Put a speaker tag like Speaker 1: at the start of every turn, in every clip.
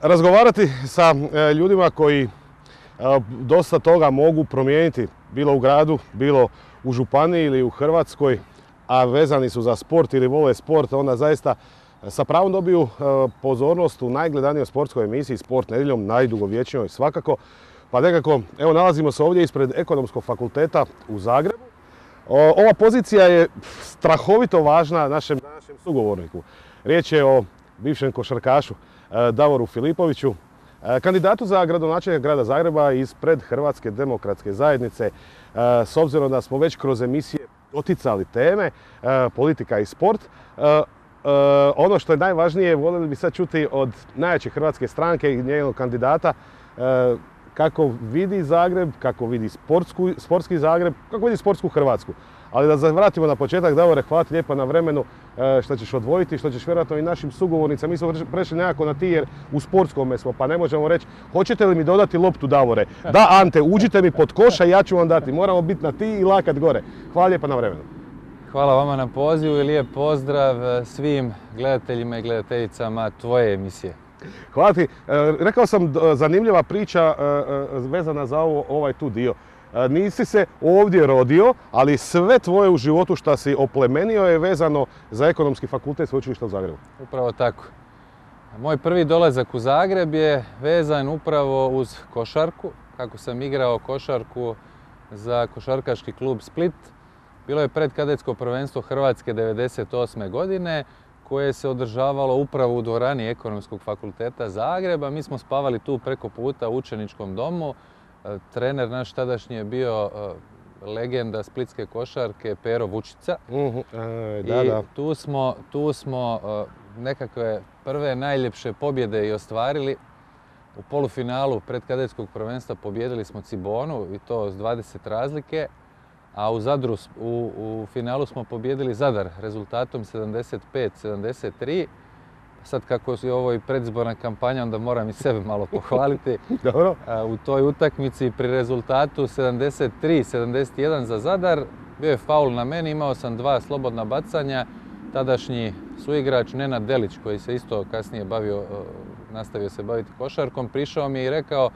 Speaker 1: razgovarati sa e, ljudima koji e, dosta toga mogu promijeniti, bilo u gradu, bilo u županiji ili u Hrvatskoj, a vezani su za sport ili vole sport, onda zaista sa pravom dobiju e, pozornost u najgledanijoj sportskoj emisiji Sport nedjeljom, najdugovječnijoj svakako. Pa nekako, evo nalazimo se ovdje ispred Ekonomskog fakulteta u Zagrebu. Ova pozicija je strahovito važna našem našem sugovorniku. Riječ je o bivšem košarkašu e, Davoru Filipoviću, e, kandidatu za gradonačelnika grada Zagreba ispred Hrvatske demokratske zajednice. E, s obzirom da smo već kroz emisije doticali teme, politika i sport, ono što je najvažnije, voljeli bi sad čuti od najjače hrvatske stranke i njenog kandidata kako vidi Zagreb, kako vidi sportski Zagreb, kako vidi sportsku Hrvatsku. Ali da zavratimo na početak, Davore, hvala ti lijepo na vremenu e, što ćeš odvojiti, što ćeš vjerojatno i našim sugovornicama. Mi smo prešli nekako na ti jer u sportskom smo, pa ne možemo reći hoćete li mi dodati loptu Davore? Da, Ante, uđite mi pod koša ja ću vam dati. Moramo biti na ti i lakat gore. Hvala lijepo na vremenu.
Speaker 2: Hvala vama na pozivu i lijep pozdrav e, svim gledateljima i gledateljicama tvoje emisije.
Speaker 1: Hvala ti. E, rekao sam zanimljiva priča vezana za ovaj tu dio. Nisi se ovdje rodio, ali sve tvoje u životu što si oplemenio je vezano za ekonomski fakultet sveučilišta u Zagrebu.
Speaker 2: Upravo tako. Moj prvi dolazak u Zagreb je vezan upravo uz košarku. Kako sam igrao košarku za košarkaški klub Split. Bilo je predkadetsko prvenstvo Hrvatske 98. godine koje se održavalo upravo u dvorani Ekonomskog fakulteta Zagreba. Mi smo spavali tu preko puta u učeničkom domu. E, trener naš tadašnji je bio e, legenda splitske košarke Pero Vučica.
Speaker 1: Mhm,
Speaker 2: I tu smo, tu smo e, nekakve prve najljepše pobjede i ostvarili. U polufinalu predkadetskog prvenstva pobjedili smo Cibonu i to s 20 razlike. A u Zadru, u, u finalu smo pobjedili Zadar rezultatom 75-73. Sad kako je ovo i predizborna kampanja, onda moram i sebe malo pohvaliti.
Speaker 1: Dobro.
Speaker 2: U toj utakmici pri rezultatu 73-71 za Zadar bio je faul na meni, imao sam dva slobodna bacanja. Tadašnji suigrač Nenad Delić koji se isto kasnije bavio, nastavio se baviti košarkom, prišao mi je i rekao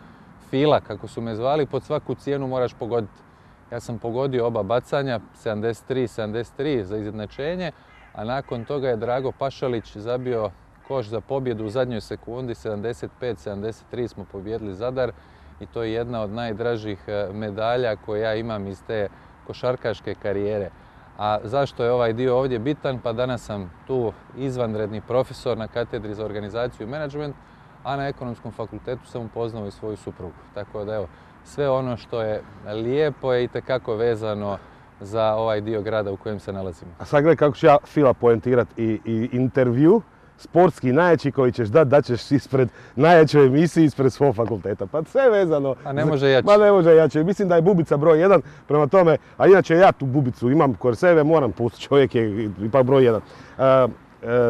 Speaker 2: Fila, kako su me zvali, pod svaku cijenu moraš pogoditi. Ja sam pogodio oba bacanja, 73-73 za izjednačenje, a nakon toga je Drago Pašalić zabio koš za pobjedu u zadnjoj sekundi, 75-73 smo pobjedili Zadar i to je jedna od najdražih e, medalja koje ja imam iz te košarkaške karijere. A zašto je ovaj dio ovdje bitan? Pa danas sam tu izvanredni profesor na katedri za organizaciju i menadžment, a na ekonomskom fakultetu sam upoznao i svoju suprugu. Tako da evo, sve ono što je lijepo je i tekako vezano za ovaj dio grada u kojem se nalazimo.
Speaker 1: A sad gledaj kako ću ja Fila poentirati i, i intervju sportski najjači koji ćeš dati, da ćeš ispred najjačoj emisiji ispred svog fakulteta. Pa sve vezano.
Speaker 2: A ne može jače.
Speaker 1: Pa ne može jače. Mislim da je Bubica broj jedan, prema tome, a inače ja tu Bubicu imam kod sebe, moram pustiti, čovjek je ipak broj jedan. E,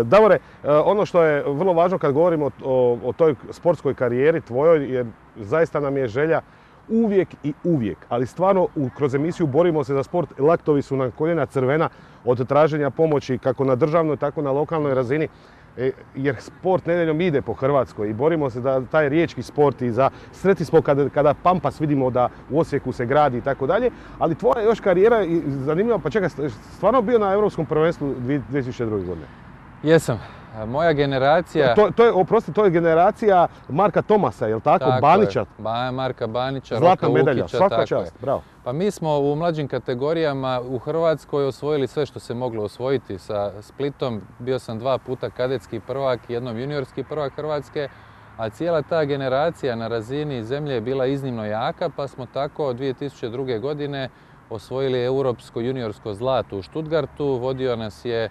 Speaker 1: Davore, e, ono što je vrlo važno kad govorimo o, o toj sportskoj karijeri tvojoj, jer zaista nam je želja uvijek i uvijek, ali stvarno kroz emisiju borimo se za sport, laktovi su na koljena crvena od traženja pomoći kako na državnoj, tako na lokalnoj razini. E, jer sport nedeljom ide po Hrvatskoj i borimo se da taj riječki sport i za sretni smo kada, Pampas vidimo da u Osijeku se gradi i tako dalje, ali tvoja još karijera zanimljiva, pa čekaj, stvarno bio na Europskom prvenstvu 2002. godine?
Speaker 2: Jesam. Moja generacija...
Speaker 1: To, to je, oprosti, to je generacija Marka Tomasa, jel tako? tako Banića.
Speaker 2: Ba, Marka Banića,
Speaker 1: Zlatna Roka medalja, Ukića, svaka čast, bravo.
Speaker 2: Pa mi smo u mlađim kategorijama u Hrvatskoj osvojili sve što se moglo osvojiti sa Splitom. Bio sam dva puta kadetski prvak, jednom juniorski prvak Hrvatske, a cijela ta generacija na razini zemlje je bila iznimno jaka, pa smo tako od 2002. godine osvojili europsko juniorsko zlato u Stuttgartu. Vodio nas je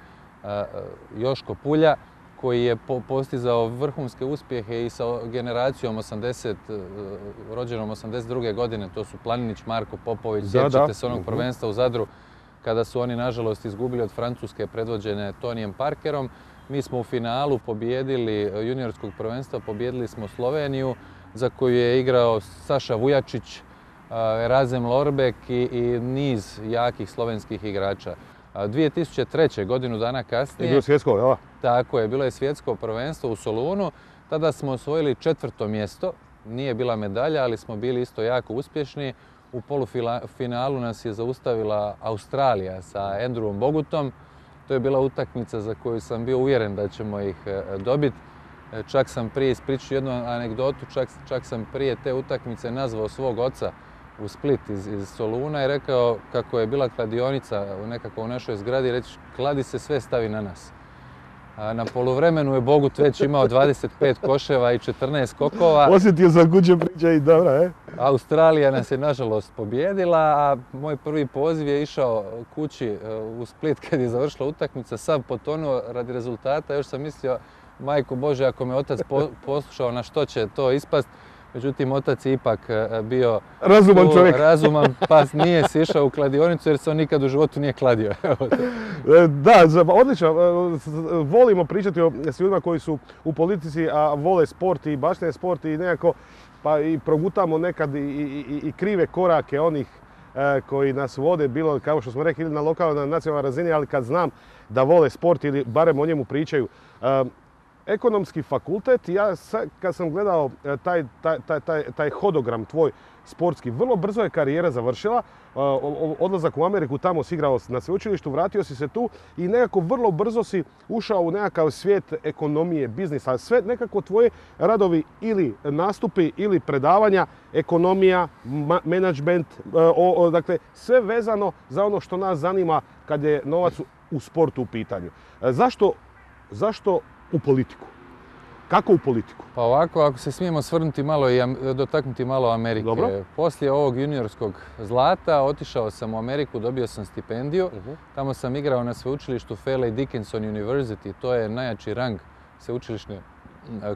Speaker 2: Joško Pulja, koji je postizao vrhunske uspjehe i sa generacijom 80, e, rođenom 82. godine, to su Planinić, Marko Popović, sjećate se onog mhm. prvenstva u Zadru, kada su oni nažalost izgubili od Francuske predvođene Tonijem Parkerom. Mi smo u finalu pobjedili e, juniorskog prvenstva, pobjedili smo Sloveniju, za koju je igrao Saša Vujačić, e, Razem Lorbek i niz jakih slovenskih igrača. 2003. godinu dana kasnije...
Speaker 1: Je bilo svjetsko, jel?
Speaker 2: Tako je, bilo je svjetsko prvenstvo u Solunu. Tada smo osvojili četvrto mjesto, nije bila medalja, ali smo bili isto jako uspješni. U polufinalu nas je zaustavila Australija sa Andrewom Bogutom. To je bila utakmica za koju sam bio uvjeren da ćemo ih e, dobiti. E, čak sam prije ispričao jednu anegdotu, čak, čak sam prije te utakmice nazvao svog oca u Split iz, iz Soluna i rekao kako je bila kladionica nekako u našoj zgradi, reći kladi se sve stavi na nas. A na poluvremenu je Bogut već imao 25 koševa i 14 kokova.
Speaker 1: Osjetio sam kuće priča i dobra, e?
Speaker 2: Australija nas je nažalost pobjedila, a moj prvi poziv je išao kući e, u Split kad je završila utakmica, sad potonuo radi rezultata, još sam mislio, majko Bože, ako me otac poslušao na što će to ispast, Međutim, otac je ipak e, bio
Speaker 1: razuman čovjek.
Speaker 2: Razuman, pa nije se išao u kladionicu jer se on nikad u životu nije kladio.
Speaker 1: E, da, odlično. E, volimo pričati s ljudima koji su u politici, a vole sport i baštine sport i nekako pa i progutamo nekad i, krive korake onih koji nas vode, bilo kao što smo rekli na lokalnoj, na nacionalnoj razini, ali kad znam da vole sport ili barem o njemu pričaju, ekonomski fakultet, ja kad sam gledao e, taj, taj, taj, hodogram tvoj sportski, vrlo brzo je karijera završila, e, odlazak u Ameriku, tamo si igrao na sveučilištu, vratio si se tu i nekako vrlo brzo si ušao u nekakav svijet ekonomije, biznisa, sve nekako tvoje radovi ili nastupi ili predavanja, ekonomija, management, e, dakle sve vezano za ono što nas zanima kad je novac u sportu u pitanju. Zašto, zašto u politiku. Kako u politiku?
Speaker 2: Pa ovako, ako se smijemo svrnuti malo i dotaknuti malo Amerike.
Speaker 1: Dobro.
Speaker 2: Poslije ovog juniorskog zlata otišao sam u Ameriku, dobio sam stipendiju. Mhm. Tamo sam igrao na sveučilištu Fairleigh Dickinson University. To je najjači rang sveučilišne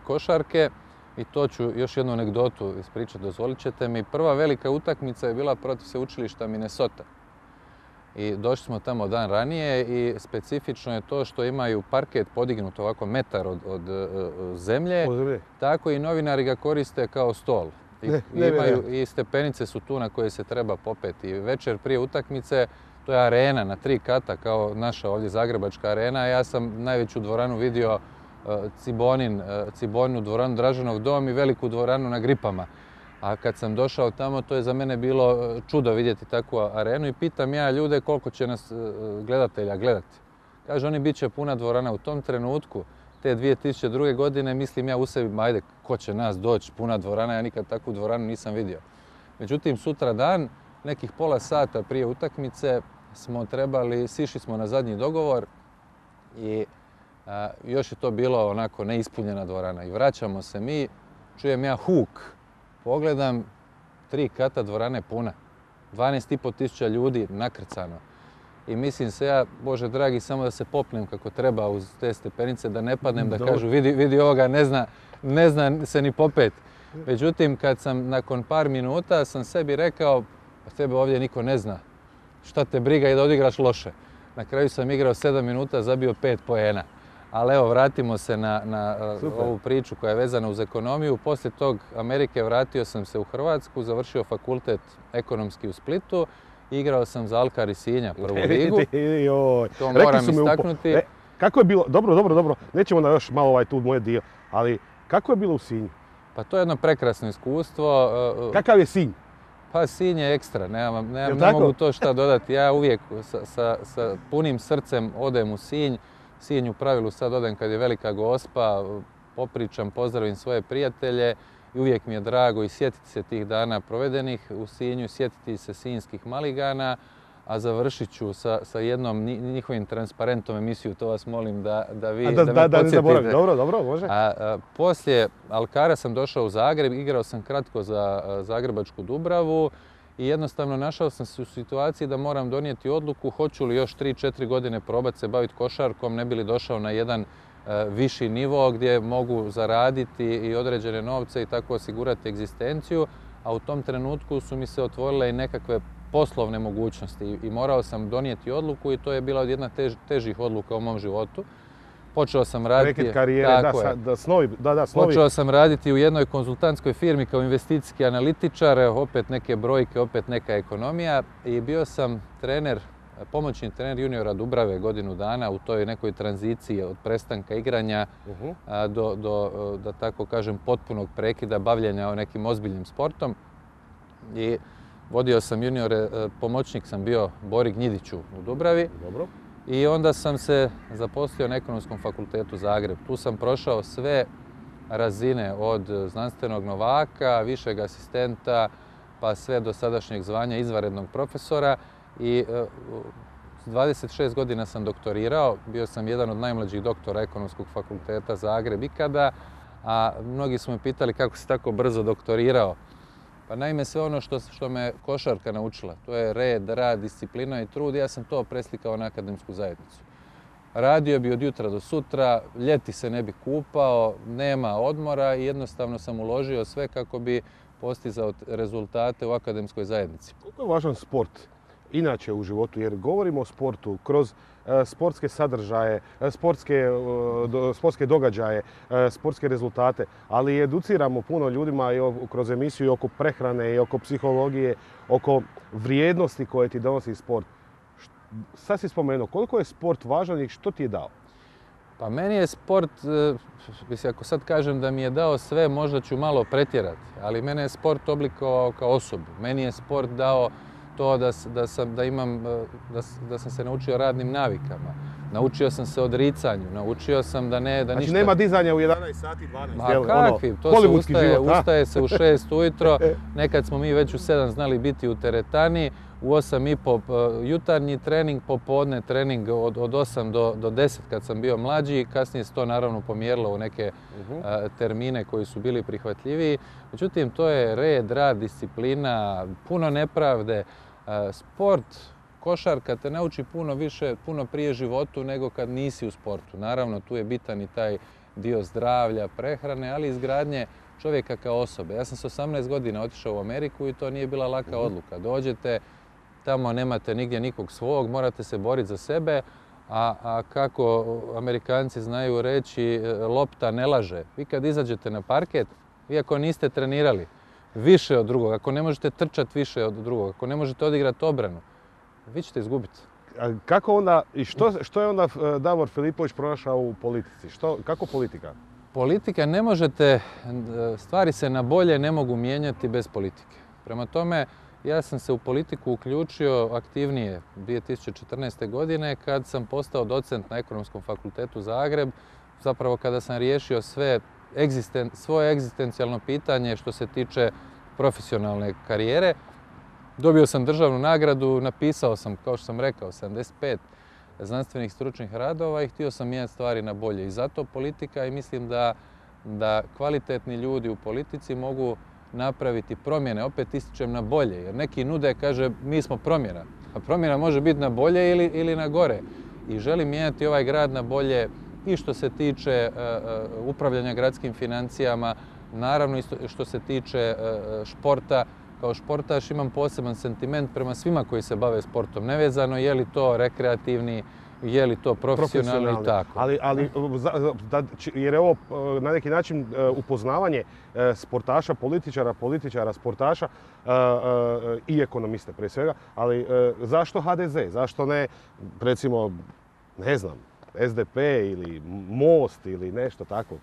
Speaker 2: košarke. I to ću još jednu anegdotu ispričati, dozvolit ćete mi. Prva velika utakmica je bila protiv sveučilišta Minnesota i došli smo tamo dan ranije i specifično je to što imaju parket podignut ovako metar od, od, e, zemlje, tako i novinari ga koriste kao stol. I, imaju, I stepenice su tu na koje se treba popeti. Večer prije utakmice to je arena na tri kata kao naša ovdje Zagrebačka arena. Ja sam najveću dvoranu vidio e, Cibonin, e, Ciboninu dvoranu Dražanov dom i veliku dvoranu na Gripama. A kad sam došao tamo, to je za mene bilo e, čudo vidjeti takvu arenu i pitam ja ljude koliko će nas e, gledatelja gledati. Kaže, oni bit će puna dvorana u tom trenutku, te 2002. godine, mislim ja u sebi, ajde, ko će nas doći, puna dvorana, ja nikad takvu dvoranu nisam vidio. Međutim, sutra dan, nekih pola sata prije utakmice, smo trebali, sišli smo na zadnji dogovor i još je to bilo onako neispunjena dvorana. I vraćamo se mi, čujem ja huk, Pogledam, tri kata dvorane puna. 12,5 tisuća ljudi nakrcano. I mislim se ja, Bože dragi, samo da se popnem kako treba uz te stepenice, da ne padnem, da kažu vidi, vidi ovoga, ne zna, ne zna se ni popet. Međutim, kad sam nakon par minuta sam sebi rekao, pa tebe ovdje niko ne zna. Šta te briga i da odigraš loše. Na kraju sam igrao 7 minuta, zabio 5 poena. Ali evo, vratimo se na, na ovu priču koja je vezana uz ekonomiju. Poslije tog Amerike vratio sam se u Hrvatsku, završio fakultet ekonomski u Splitu. Igrao sam za Alkar i Sinja prvu ligu. To moram istaknuti. E,
Speaker 1: kako je bilo, dobro, dobro, dobro, nećemo da još malo ovaj tu moje dio, ali kako je bilo u Sinju?
Speaker 2: Pa to je jedno prekrasno iskustvo.
Speaker 1: E, e, Kakav je Sinj?
Speaker 2: Pa Sinj je ekstra, nemam, ne mogu to šta dodati. Ja uvijek sa, sa punim srcem odem u Sinj. Sinj u pravilu sad odem kad je velika gospa, popričam, pozdravim svoje prijatelje i uvijek mi je drago i sjetiti se tih dana provedenih u Sinju, sjetiti se sinjskih maligana, a završit ću sa, sa jednom njihovim transparentom emisiju, to vas molim da, da vi da, da, da, me
Speaker 1: Dobro, dobro, može.
Speaker 2: A, poslije Alkara sam došao u Zagreb, igrao sam kratko za Zagrebačku Dubravu i jednostavno našao sam se u situaciji da moram donijeti odluku hoću li još 3-4 godine probati se baviti košarkom, ne bi li došao na jedan e, viši nivo gdje mogu zaraditi i određene novce i tako osigurati egzistenciju, a u tom trenutku su mi se otvorile i nekakve poslovne mogućnosti i morao sam donijeti odluku i to je bila jedna težih odluka u mom životu. Počeo sam raditi...
Speaker 1: karijere, da, da, snovi, da, da, snovi.
Speaker 2: Počeo sam raditi u jednoj konzultantskoj firmi kao investicijski analitičar, opet neke brojke, opet neka ekonomija i bio sam trener pomoćni trener juniora Dubrave godinu dana u toj nekoj tranziciji od prestanka igranja
Speaker 1: Mhm.
Speaker 2: a, do, do, da tako kažem, potpunog prekida bavljenja nekim ozbiljnim sportom. I vodio sam juniore, e, pomoćnik sam bio Bori Gnjidiću u Dubravi
Speaker 1: Dobro.
Speaker 2: I onda sam se zaposlio na Ekonomskom fakultetu Zagreb. Tu sam prošao sve razine od znanstvenog novaka, višeg asistenta, pa sve do sadašnjeg zvanja izvanrednog profesora i e, s 26 godina sam doktorirao, bio sam jedan od najmlađih doktora Ekonomskog fakulteta Zagreb ikada, a mnogi su me pitali kako si tako brzo doktorirao. Pa naime sve ono što, što me košarka naučila, to je red, rad, disciplina i trud, ja sam to preslikao na akademsku zajednicu. Radio bi od jutra do sutra, ljeti se ne bi kupao, nema odmora i jednostavno sam uložio sve kako bi postizao rezultate u akademskoj zajednici.
Speaker 1: Koliko je važan sport inače u životu? Jer govorimo o sportu kroz e, sportske sadržaje, e, sportske, e, sportske događaje, sportske rezultate, ali educiramo puno ljudima i kroz emisiju i oko prehrane i oko psihologije, oko vrijednosti koje ti donosi sport. Sad si spomenuo, koliko je sport važan i što ti je dao?
Speaker 2: Pa meni je sport, mislim ako sad kažem da mi je dao sve, možda ću malo pretjerati, ali mene je sport oblikovao kao osobu. Meni je sport dao to da, da, sam, da, imam, e, da, da sam se naučio radnim navikama. Naučio sam se odricanju, naučio sam da ne, da
Speaker 1: Znači
Speaker 2: ništa...
Speaker 1: nema dizanja u 11 sati, 12.
Speaker 2: Ma
Speaker 1: jel, ono,
Speaker 2: kakvi, to se ustaje,
Speaker 1: život, a?
Speaker 2: ustaje se u šest ujutro, nekad smo mi već u sedam znali biti u teretani, u osam i po e, jutarnji trening, popodne trening od, od 8 do, do 10 kad sam bio mlađi, kasnije se to naravno pomjerilo u neke
Speaker 1: Mhm.
Speaker 2: e, termine koji su bili prihvatljiviji. Međutim, to je red, rad, disciplina, puno nepravde. E, Sport, košarka te nauči puno više, puno prije životu nego kad nisi u sportu. Naravno, tu je bitan i taj dio zdravlja, prehrane, ali i izgradnje čovjeka kao osobe. Ja sam s 18 godina otišao u Ameriku i to nije bila laka odluka. Dođete, tamo nemate nigdje nikog svog, morate se boriti za sebe, a, a kako Amerikanci znaju reći, e, lopta ne laže. Vi kad izađete na parket, vi ako niste trenirali više od drugog, ako ne možete trčati više od drugog, ako ne možete odigrati obranu, vi ćete izgubiti.
Speaker 1: A kako onda, i što, što je onda e, Davor Filipović pronašao u politici? Što, kako politika?
Speaker 2: Politika ne možete, e, stvari se na bolje ne mogu mijenjati bez politike. Prema tome, ja sam se u politiku uključio aktivnije 2014. godine kad sam postao docent na Ekonomskom fakultetu Zagreb, zapravo kada sam riješio sve svoje egzistencijalno pitanje što se tiče profesionalne karijere. Dobio sam državnu nagradu, napisao sam, kao što sam rekao, 75 znanstvenih stručnih radova i htio sam mijenjati stvari na bolje. I zato politika i mislim da, da kvalitetni ljudi u politici mogu napraviti promjene, opet ističem na bolje, jer neki nude, kaže, mi smo promjena. A promjena može biti na bolje ili, ili na gore. I želim mijenjati ovaj grad na bolje i što se tiče e, e, upravljanja gradskim financijama, naravno isto što se tiče e, športa. Kao športaš imam poseban sentiment prema svima koji se bave sportom, nevezano je li to rekreativni, je li to profesionalni i tako.
Speaker 1: Ali, ali da- jer je ovo na neki način upoznavanje sportaša, političara, političara, sportaša i ekonomiste prije svega. Ali zašto HDZ? Zašto ne, recimo, ne znam, SDP ili Most ili nešto tako?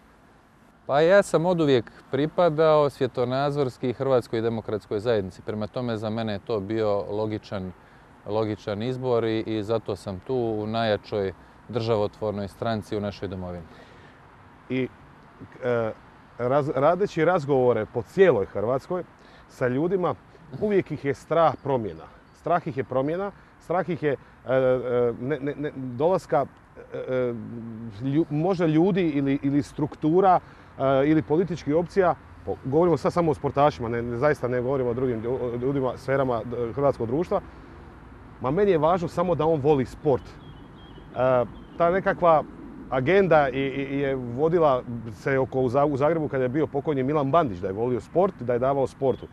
Speaker 2: Pa ja sam oduvijek pripadao svjetonazorski Hrvatskoj demokratskoj zajednici. Prema tome za mene je to bio logičan, logičan izbor i, i zato sam tu u najjačoj državotvornoj stranci u našoj domovini.
Speaker 1: I e, raz- radeći razgovore po cijeloj Hrvatskoj sa ljudima, uvijek ih je strah promjena. Strah ih je promjena, strah ih je e, e, ne, ne- ne- dolaska lju- možda ljudi ili, ili struktura e, ili političkih opcija, govorimo sad samo o sportašima, ne, zaista ne govorimo o drugim lju- ljudima, sferama e, hrvatskog društva, ma meni je važno samo da on voli sport. E, ta nekakva agenda je vodila se oko u Za- u Zagrebu kada je bio pokojni Milan Bandić, da je volio sport i da je davao sportu.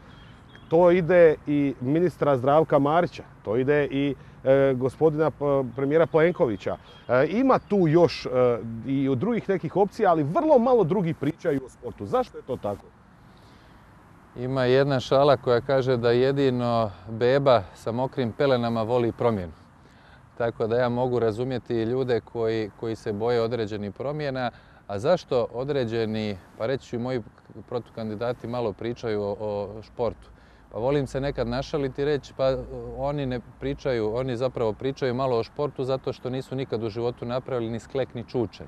Speaker 1: To ide i ministra Zdravka Marića, to ide i e, gospodina p- premijera Plenkovića. E, ima tu još e, i od drugih nekih opcija, ali vrlo malo drugi pričaju o sportu. Zašto je to tako?
Speaker 2: Ima jedna šala koja kaže da jedino beba sa mokrim pelenama voli promjenu. Tako da ja mogu razumjeti ljude koji, koji se boje određenih promjena, a zašto određeni, pa reći ću moji protukandidati malo pričaju o, o športu. Pa volim se nekad našaliti i reći, pa oni ne pričaju, oni zapravo pričaju malo o športu zato što nisu nikad u životu napravili ni sklek ni čučen.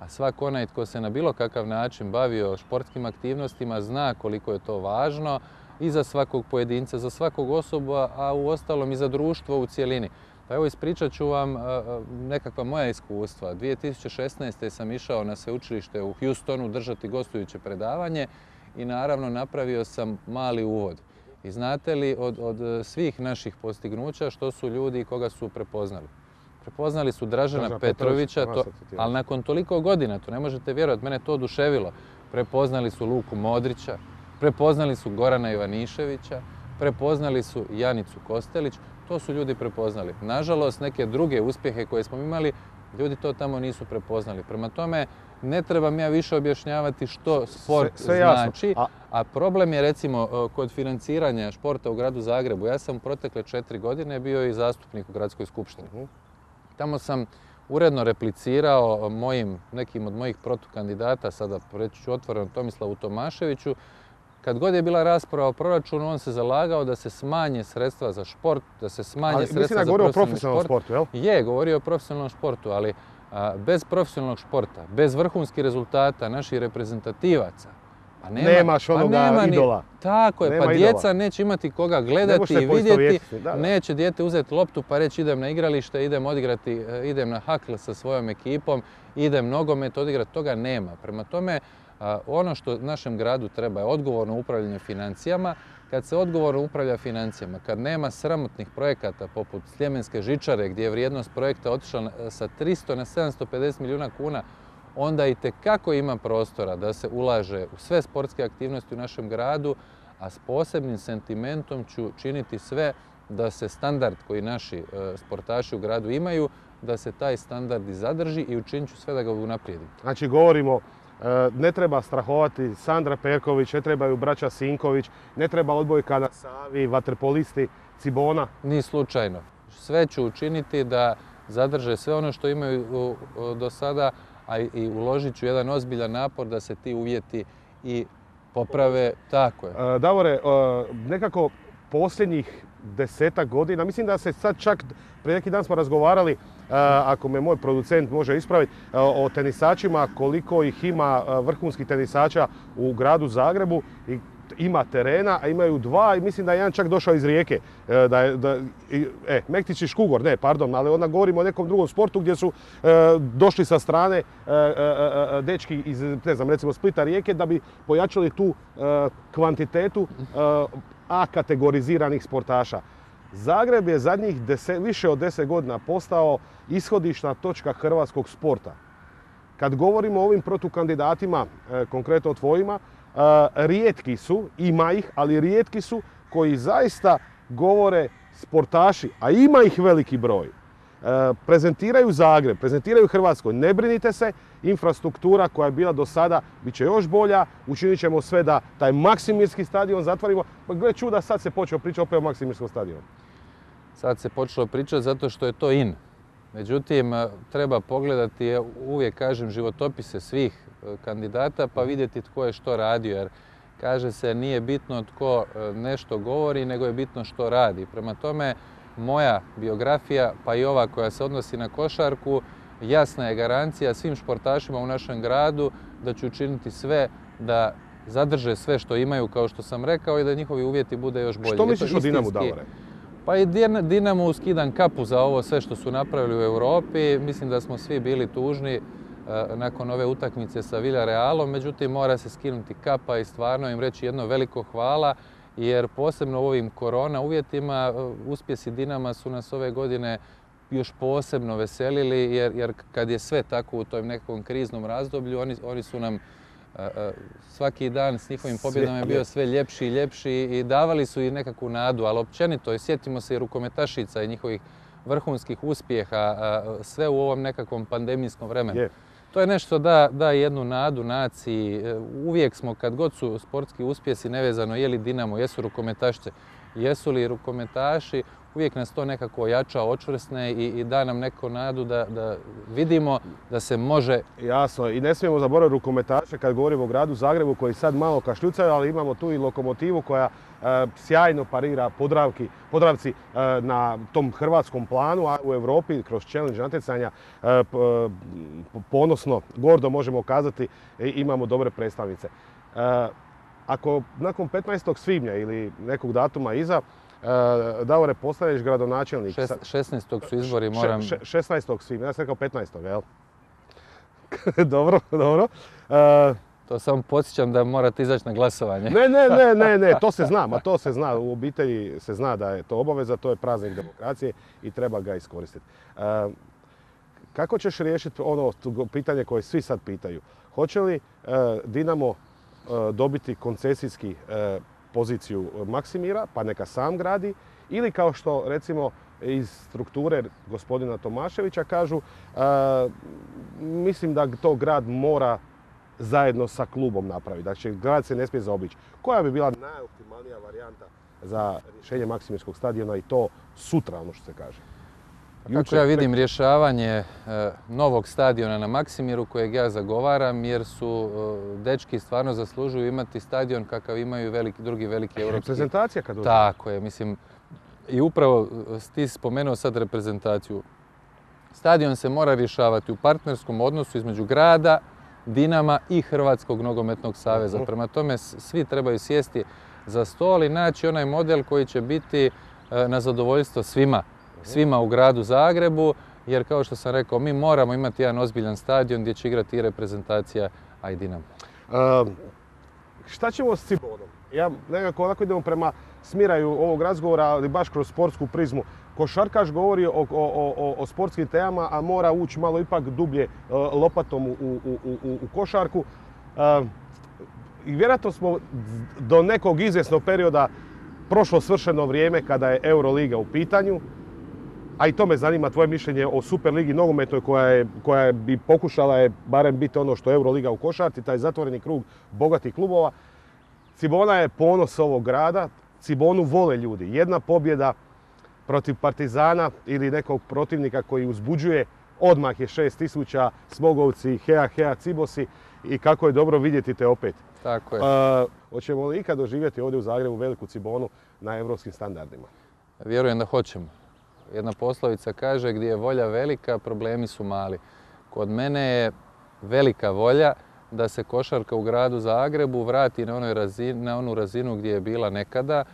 Speaker 2: A svak onaj tko se na bilo kakav način bavio športskim aktivnostima zna koliko je to važno i za svakog pojedinca, za svakog osoba, a u ostalom i za društvo u cjelini. Pa evo ispričat ću vam nekakva moja iskustva. 2016. sam išao na sveučilište u Houstonu držati gostujuće predavanje i naravno napravio sam mali uvod. I znate li od, od svih naših postignuća što su ljudi i koga su prepoznali? Prepoznali su Dražena Petrovića, to, ali nakon toliko godina, to ne možete vjerovati, mene to oduševilo. Prepoznali su Luku Modrića, prepoznali su Gorana Ivaniševića, prepoznali su Janicu Kostelić, to su ljudi prepoznali. Nažalost, neke druge uspjehe koje smo imali, ljudi to tamo nisu prepoznali. Prema tome, ne trebam ja više objašnjavati što sport znači, a... problem je recimo e, kod financiranja športa u gradu Zagrebu. Ja sam u protekle četiri godine bio i zastupnik u gradskoj skupštini. Mhm. Tamo sam uredno replicirao mojim, nekim od mojih protukandidata, sada reći ću otvoreno Tomislavu Tomaševiću, kad god je bila rasprava o proračunu, on se zalagao da se smanje sredstva za šport, da se smanje sredstva za
Speaker 1: profesionalni o profesionalnom sportu, jel?
Speaker 2: Je, govorio o profesionalnom športu, ali bez profesionalnog športa, bez vrhunskih rezultata naših reprezentativaca,
Speaker 1: pa nema, Nemaš pa onoga idola.
Speaker 2: tako je, pa djeca neće imati koga gledati i vidjeti. Neće dijete uzeti loptu pa reći idem na igralište, idem odigrati, e, idem na hakl sa svojom ekipom, idem nogomet odigrati, toga nema. Prema tome, ono što našem gradu treba je odgovorno upravljanje financijama. Kad se odgovorno upravlja financijama, kad nema sramotnih projekata poput Sljemenske žičare gdje je vrijednost projekta otišla sa 300 na 750 milijuna kuna, onda i tekako ima prostora da se ulaže u sve sportske aktivnosti u našem gradu, a s posebnim sentimentom ću činiti sve da se standard koji naši e, sportaši u gradu imaju, da se taj standard i zadrži i učinit ću sve da ga unaprijedim.
Speaker 1: Znači govorimo ne treba strahovati Sandra Perković, ne trebaju braća Sinković, ne treba odbojka na Savi, vaterpolisti, Cibona.
Speaker 2: Ni slučajno. Sve ću učiniti da zadrže sve ono što imaju do sada, a i uložit ću jedan ozbiljan napor da se ti uvjeti i poprave. Tako je.
Speaker 1: E, Davore, e, nekako posljednjih desetak godina, mislim da se sad čak, prije neki dan smo razgovarali, ako me moj producent može ispraviti, o tenisačima, koliko ih ima vrhunskih tenisača u gradu Zagrebu i ima terena, a imaju dva i mislim da je jedan čak došao iz Rijeke. E, je, da, e, Mektić i Škugor, ne, pardon, ali onda govorimo o nekom drugom sportu gdje su e, došli sa strane e, dečki iz, ne znam, recimo Splita Rijeke da bi pojačali tu kvantitetu A kategoriziranih sportaša. Zagreb je zadnjih više od deset godina postao ishodišna točka hrvatskog sporta. Kad govorimo o ovim protukandidatima, e, konkretno o tvojima, e, rijetki su, ima ih, ali rijetki su koji zaista govore sportaši, a ima ih veliki broj. Prezentiraju Zagreb, prezentiraju Hrvatskoj. Ne brinite se, infrastruktura koja je bila do sada bit će još bolja. Učinit ćemo sve da taj Maksimirski stadion zatvorimo. Pa gle čuda, sad se počeo pričati opet o Maksimirskom stadionu.
Speaker 2: Sad se počelo pričati zato što je to in. Međutim, treba pogledati, uvijek kažem, životopise svih e, kandidata pa vidjeti tko je što radio. Jer kaže se nije bitno tko e, nešto govori, nego je bitno što radi. Prema tome, moja biografija, pa i ova koja se odnosi na košarku, jasna je garancija svim športašima u našem gradu da ću učiniti sve da zadrže sve što imaju, kao što sam rekao, i da njihovi uvjeti bude još bolji.
Speaker 1: Što misliš o Dinamu, Davore?
Speaker 2: Pa i Dinamo skidan kapu za ovo sve što su napravili u Europi. Mislim da smo svi bili tužni e, nakon ove utakmice sa Realom, međutim mora se skinuti kapa i stvarno im reći jedno veliko hvala jer posebno u ovim korona uvjetima e, uspjesi Dinama su nas ove godine još posebno veselili jer, kad je sve tako u tom nekakvom kriznom razdoblju oni su nam svaki dan s njihovim pobjedama je bio sve ljepši i ljepši i davali su i nekakvu nadu, ali općenito i sjetimo se i rukometašica i njihovih vrhunskih uspjeha, sve u ovom nekakvom pandemijskom vremenu. To je nešto da, da jednu nadu naciji. Uvijek smo, kad god su sportski uspjesi nevezano, je li Dinamo, jesu rukometašice, jesu li rukometaši, uvijek nas to nekako ojača, očvrsne i, i da nam neko nadu da, da vidimo da se može
Speaker 1: Jasno, i ne smijemo zaboraviti rukometaše kad govorimo o gradu Zagrebu koji sad malo kašljucaju, ali imamo tu i lokomotivu koja e, sjajno parira Podravki, Podravci e, na tom hrvatskom planu, a u Europi kroz challenge natjecanja e, ponosno, gordo možemo kazati imamo dobre predstavnice. Ako nakon 15. svibnja ili nekog datuma iza, Davore, postaneš gradonačelnik. sa-
Speaker 2: Šest- 16. su izbori, moram...
Speaker 1: Še- še- 16. svibnja, ja sam rekao 15. jel? dobro, dobro. E,
Speaker 2: To samo podsjećam da morate izaći na glasovanje.
Speaker 1: ne, ne, ne, ne, ne, to se zna, ma to se zna, u obitelji se zna da je to obaveza, to je praznik demokracije i treba ga iskoristiti. E, kako ćeš riješiti ono pitanje koje svi sad pitaju? Hoće li e, Dinamo dobiti koncesijski poziciju Maksimira, pa neka sam gradi, ili kao što recimo iz strukture gospodina Tomaševića kažu, e, mislim da to grad mora zajedno sa klubom napraviti. Znači, grad se ne smije zaobići. Koja bi bila najoptimalnija varijanta za rješenje Maksimirskog stadiona i to sutra, ono što se kaže?
Speaker 2: Kako
Speaker 1: Jučer,
Speaker 2: ja vidim rješavanje e, novog stadiona na Maksimiru kojeg ja zagovaram jer su e, dečki stvarno zaslužuju imati stadion kakav imaju veliki, drugi veliki europski.
Speaker 1: Reprezentacija kad dođe.
Speaker 2: Tako je, mislim i upravo e, ti spomenuo sad reprezentaciju. Stadion se mora rješavati u partnerskom odnosu između grada, Dinama i Hrvatskog nogometnog saveza.
Speaker 1: Mhm.
Speaker 2: Prema tome svi trebaju sjesti za stol i naći onaj model koji će biti na zadovoljstvo svima, svima u gradu Zagrebu, jer kao što sam rekao, mi moramo imati jedan ozbiljan stadion gdje će igrati i reprezentacija, a
Speaker 1: šta ćemo s Cibonom? Ja nekako onako idemo prema smiraju ovog razgovora, ali baš kroz sportsku prizmu. Košarkaš govori o, o- o- o- sportskim temama, a mora ući malo ipak dublje uh, lopatom u, u- u- u- košarku. I vjerojatno smo do nekog izvjesnog perioda prošlo svršeno vrijeme kada je Euroliga u pitanju. A i to me zanima tvoje mišljenje o Superligi nogometnoj koja, je, koja bi pokušala je barem biti ono što je Euroliga u košarci, taj zatvoreni krug bogatih klubova. Cibona je ponos ovog grada, Cibonu vole ljudi. Jedna pobjeda protiv Partizana ili nekog protivnika koji uzbuđuje, odmah je 6000, Smogovci, Hea, Hea, Cibosi i kako je dobro vidjeti te opet.
Speaker 2: Tako je.
Speaker 1: E, hoćemo li ikad doživjeti ovdje u Zagrebu veliku Cibonu na europskim standardima?
Speaker 2: Vjerujem da hoćemo. Jedna poslovica kaže gdje je volja velika, problemi su mali. Kod mene je velika volja da se košarka u gradu Zagrebu vrati na, onoj razini, na onu razinu gdje je bila nekada,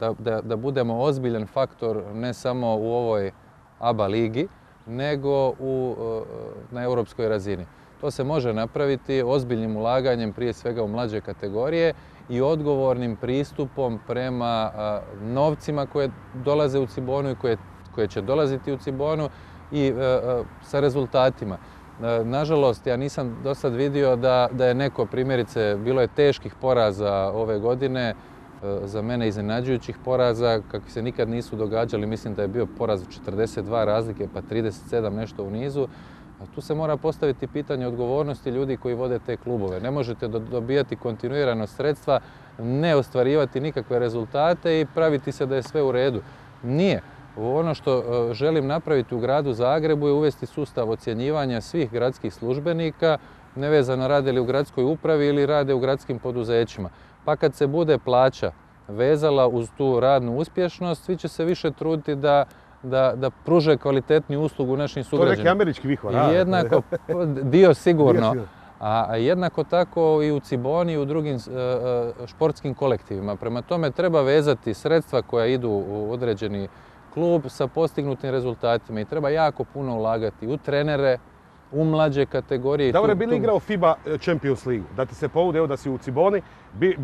Speaker 2: da, da, da budemo ozbiljan faktor ne samo u ovoj ABA ligi, nego u, e, na europskoj razini. To se može napraviti ozbiljnim ulaganjem prije svega u mlađe kategorije i odgovornim pristupom prema novcima koje dolaze u Cibonu i koje, će dolaziti u Cibonu i e, e, sa rezultatima. E, Nažalost, ja nisam do sad vidio da, da je neko, primjerice, bilo je teških poraza ove godine, za mene iznenađujućih poraza, kakvi se nikad nisu događali, mislim da je bio poraz od 42 razlike, pa 37 nešto u nizu. A tu se mora postaviti pitanje odgovornosti ljudi koji vode te klubove. Ne možete do- dobijati kontinuirano sredstva, ne ostvarivati nikakve rezultate i praviti se da je sve u redu. Nije. Ono što e, želim napraviti u gradu Zagrebu je uvesti sustav ocjenjivanja svih gradskih službenika, nevezano rade li u gradskoj upravi ili rade u gradskim poduzećima. Pa kad se bude plaća vezala uz tu radnu uspješnost, svi će se više truditi da, da, da pruže kvalitetniju uslugu našim
Speaker 1: To je
Speaker 2: sugrađanima.
Speaker 1: neki američki a?
Speaker 2: jednako, dio sigurno, a jednako tako i u Ciboni i u drugim e, e, športskim kolektivima. Prema tome treba vezati sredstva koja idu u određeni klub sa postignutim rezultatima i treba jako puno ulagati u trenere, u mlađe kategorije. i
Speaker 1: Davore,
Speaker 2: tu-
Speaker 1: bi li
Speaker 2: tu-
Speaker 1: igrao FIBA Champions League? Da ti se povode, evo da si u Ciboni, bi,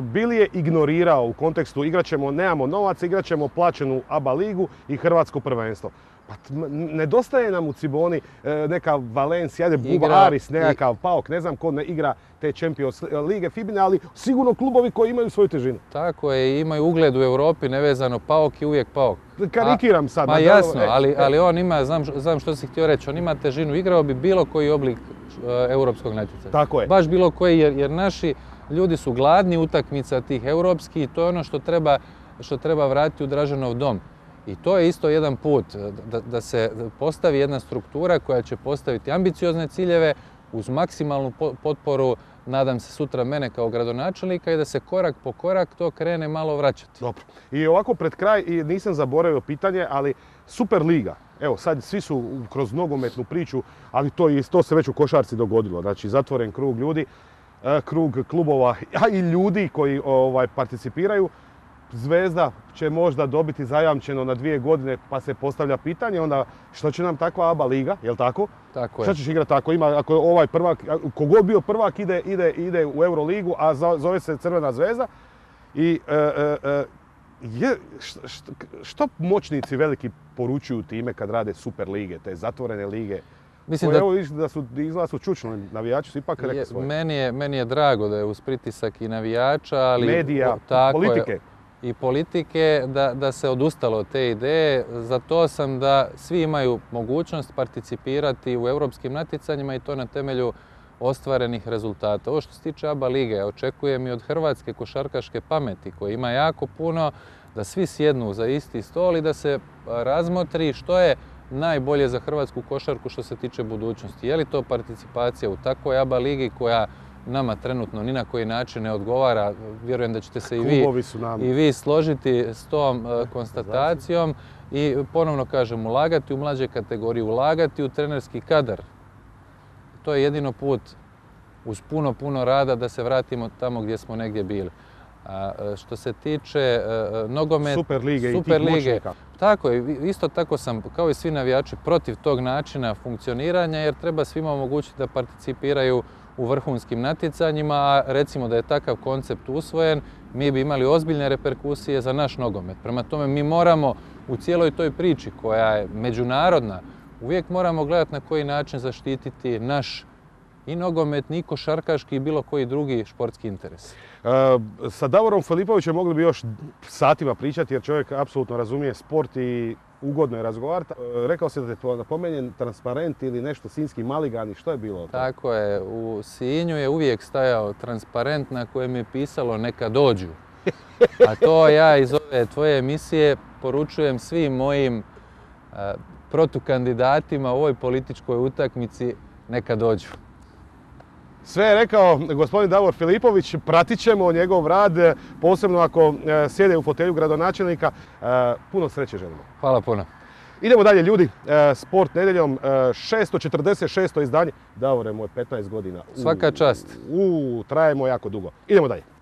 Speaker 1: bi li je ignorirao u kontekstu igrat ćemo, nemamo novaca, igrat ćemo plaćenu ABA ligu i Hrvatsko prvenstvo? Pa nedostaje nam u Ciboni e, neka Valencija, ajde Buba Aris, nekakav Paok, ne znam ko ne igra te Champions lige Fibine, ali sigurno klubovi koji imaju svoju težinu.
Speaker 2: Tako je, i imaju ugled u Europi, nevezano paok i uvijek paok.
Speaker 1: Karikiram sad.
Speaker 2: Ma jasno,
Speaker 1: e,
Speaker 2: ali,
Speaker 1: e,
Speaker 2: ali on ima, znam, znam što si htio reći, on ima težinu, igrao bi bilo koji oblik e, europskog natjecanja.
Speaker 1: Tako je.
Speaker 2: Baš bilo koji, jer, jer naši ljudi su gladni utakmica tih europskih i to je ono što treba što treba vratiti u Draženov dom. I to je isto jedan put, da, da se postavi jedna struktura koja će postaviti ambiciozne ciljeve uz maksimalnu potporu, nadam se sutra mene kao gradonačelnika i da se korak po korak to krene malo vraćati.
Speaker 1: Dobro. I ovako pred kraj, nisam zaboravio pitanje, ali Super Liga, evo sad svi su kroz nogometnu priču, ali to, to se već u košarci dogodilo. Znači zatvoren krug ljudi, krug klubova, a i ljudi koji ovaj, participiraju. Zvezda će možda dobiti zajamčeno na dvije godine pa se postavlja pitanje onda što će nam takva ABA liga, jel tako?
Speaker 2: Tako
Speaker 1: je. Što ćeš igrati tako? Ima, ako ovaj prvak, kogod bio prvak ide, ide, ide u Euroligu, a zove se Crvena zvezda. I e, e, e, je, što, moćnici veliki poručuju time kad rade super lige, te zatvorene lige? Mislim da, evo da su izgleda su čučni, navijači su ipak rekli svoje.
Speaker 2: Meni je, meni je drago da je uz pritisak i navijača, ali...
Speaker 1: Medija, politike
Speaker 2: i politike da, da se odustalo od te ideje. Za to sam da svi imaju mogućnost participirati u europskim natjecanjima i to na temelju ostvarenih rezultata. Ovo što se tiče ABA lige, očekujem i od Hrvatske košarkaške pameti koje ima jako puno, da svi sjednu za isti stol i da se razmotri što je najbolje za hrvatsku košarku što se tiče budućnosti. Je li to participacija u takvoj ABA ligi koja nama trenutno ni na koji način ne odgovara. Vjerujem da ćete se i vi, i vi složiti s tom e, konstatacijom i ponovno kažem ulagati u mlađe kategorije, ulagati u trenerski kadar. To je jedino put uz puno, puno rada da se vratimo tamo gdje smo negdje bili. A e, što se tiče e, nogomet...
Speaker 1: Super lige i tih lige,
Speaker 2: Tako je, isto tako sam, kao i svi navijači, protiv tog načina funkcioniranja jer treba svima omogućiti da participiraju u vrhunskim natjecanjima, a recimo da je takav koncept usvojen, mi bi imali ozbiljne reperkusije za naš nogomet. Prema tome mi moramo u cijeloj toj priči koja je međunarodna, uvijek moramo gledati na koji način zaštititi naš i nogometni, i košarkaški i bilo koji drugi športski interes. E,
Speaker 1: sa Davorom Filipovićem mogli bi još satima pričati jer čovjek apsolutno razumije sport i ugodno je razgovarati. E, rekao si da je to napomenjen transparent ili nešto sinski maligani, što je bilo?
Speaker 2: Tako je, u Sinju je uvijek stajao transparent na kojem je pisalo neka dođu. A to ja iz ove tvoje emisije poručujem svim mojim e, protukandidatima u ovoj političkoj utakmici neka dođu.
Speaker 1: Sve je rekao gospodin Davor Filipović, pratit ćemo njegov rad, posebno ako e, sjede u fotelju gradonačelnika. E, puno sreće želimo.
Speaker 2: Hvala puno.
Speaker 1: Idemo dalje ljudi, e, sport nedeljom, 646. izdanje. Davore, moj 15 godina.
Speaker 2: Svaka čast.
Speaker 1: U, trajemo jako dugo. Idemo dalje.